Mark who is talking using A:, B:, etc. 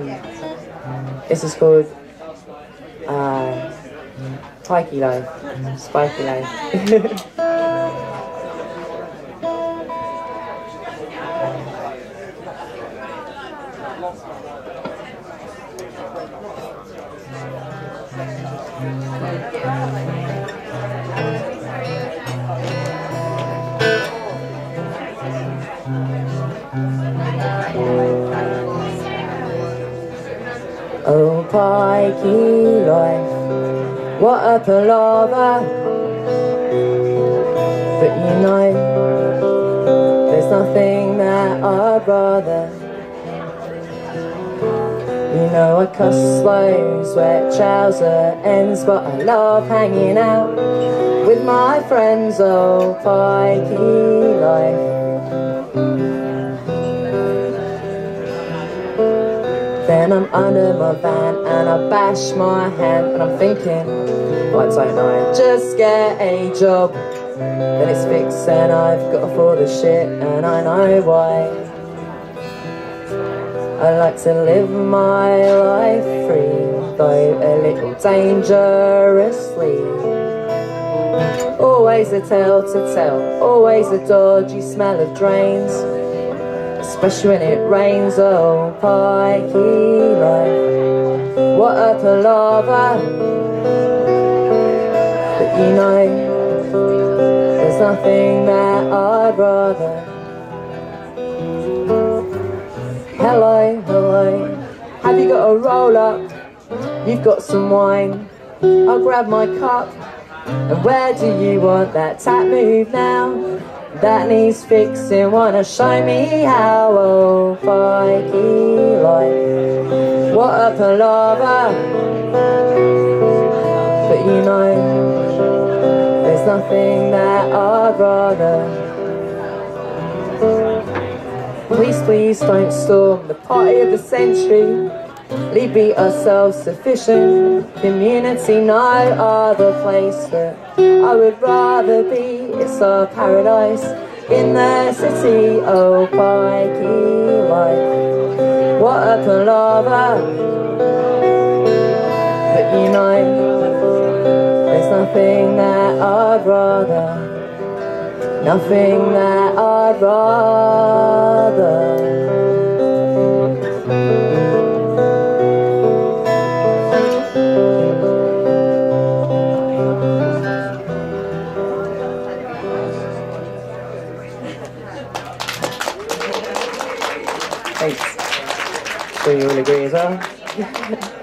A: Um, this is called uh, Life, Spiky Life. pikey life, what a palaver. But you know, there's nothing that I'd rather. You know, I cuss those wet trouser ends, but I love hanging out with my friends. Oh, pikey life. Then I'm under my van and I bash my hand and I'm thinking, why don't I just get a job? Then it's fixed and I've got all the shit and I know why. I like to live my life free, though a little dangerously. Always a tale to tell, always a dodgy smell of drains. Especially when it rains, oh, pikey life. What a palaver. But you know, there's nothing that I'd rather. Hello, hello. Have you got a roll up? You've got some wine. I'll grab my cup. And where do you want that tap move now? That needs fixing, wanna show me how Oh, pikey life What a palaver. But you know There's nothing that I'd rather. Please, please don't storm the party of the century Leave be a self-sufficient. Community No other place that I would rather be. It's our paradise in the city Oh, pikey life What a palaver. You know There's nothing that I'd rather. Nothing that I'd rather Thanks. Sure you all agree as well?